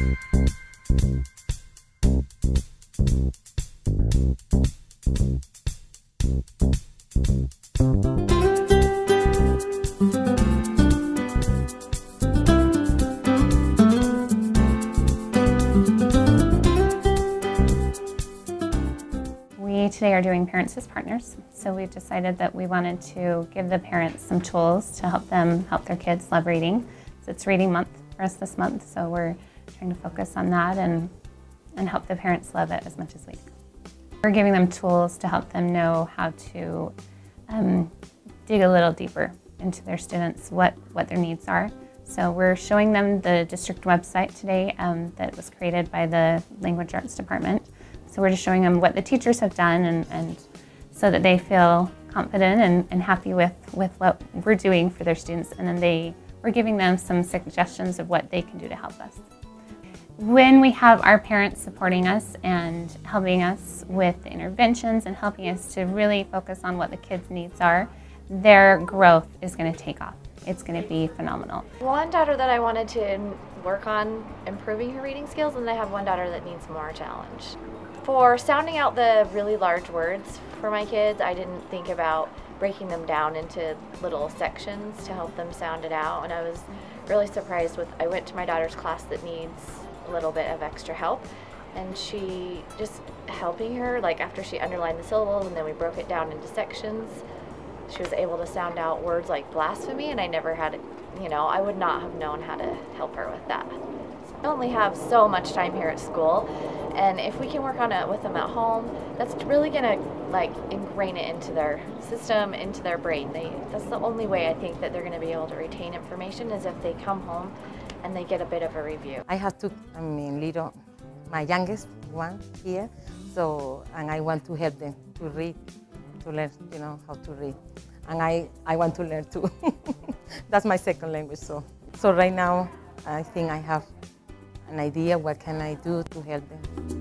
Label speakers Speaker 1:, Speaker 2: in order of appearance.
Speaker 1: We today are doing Parents as Partners, so we've decided that we wanted to give the parents some tools to help them help their kids love reading. So it's reading month for us this month, so we're trying to focus on that and, and help the parents love it as much as we can. We're giving them tools to help them know how to um, dig a little deeper into their students, what, what their needs are. So we're showing them the district website today um, that was created by the Language Arts Department. So we're just showing them what the teachers have done and, and so that they feel confident and, and happy with, with what we're doing for their students. And then they, we're giving them some suggestions of what they can do to help us. When we have our parents supporting us and helping us with the interventions and helping us to really focus on what the kids' needs are, their growth is going to take off. It's going to be phenomenal.
Speaker 2: One daughter that I wanted to work on improving her reading skills, and I have one daughter that needs more challenge. For sounding out the really large words for my kids, I didn't think about breaking them down into little sections to help them sound it out, and I was really surprised with. I went to my daughter's class that needs little bit of extra help, and she just helping her, like after she underlined the syllables and then we broke it down into sections she was able to sound out words like blasphemy, and I never had, you know, I would not have known how to help her with that. I only have so much time here at school, and if we can work on it with them at home, that's really gonna like ingrain it into their system, into their brain. They that's the only way I think that they're gonna be able to retain information is if they come home and they get a bit of a review.
Speaker 3: I have to, I mean, little, my youngest one here, so, and I want to help them to read to learn, you know, how to read. And I, I want to learn too. That's my second language. So, so right now, I think I have an idea what can I do to help them.